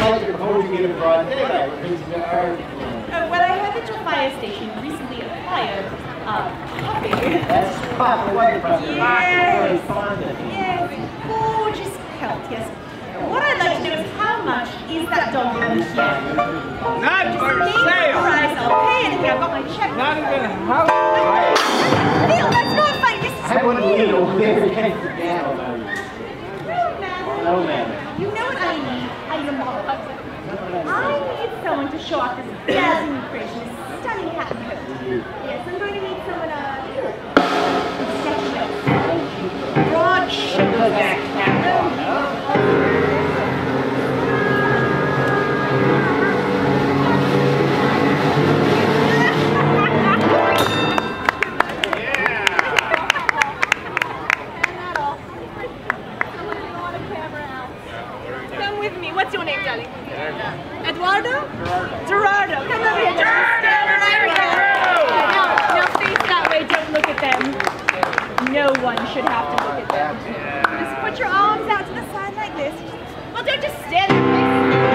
I didn't like your holding it broad daylight. It means are- Uh, well, I heard that your fire station recently acquired uh, puppy. That's probably what you're. Yes. Very fond of you. Yes, gorgeous pelt, yes. What I'd like to know is how much is that dog worth here? Not for sale. price, I'll pay it here. I've got my check. Not even how. Neil, that's not funny. This is I wouldn't mean. lean over there against the gal about you. No, man. No, ma'am. You know I need someone to show off this dazzling creation, this stunning hat and coat. Eduardo? Gerardo. Gerardo. Come over here. Gerardo! There we go. Now, now face that way. Don't look at them. No one should have to look at them. Just put your arms out to the side like this. Well, don't just stand there.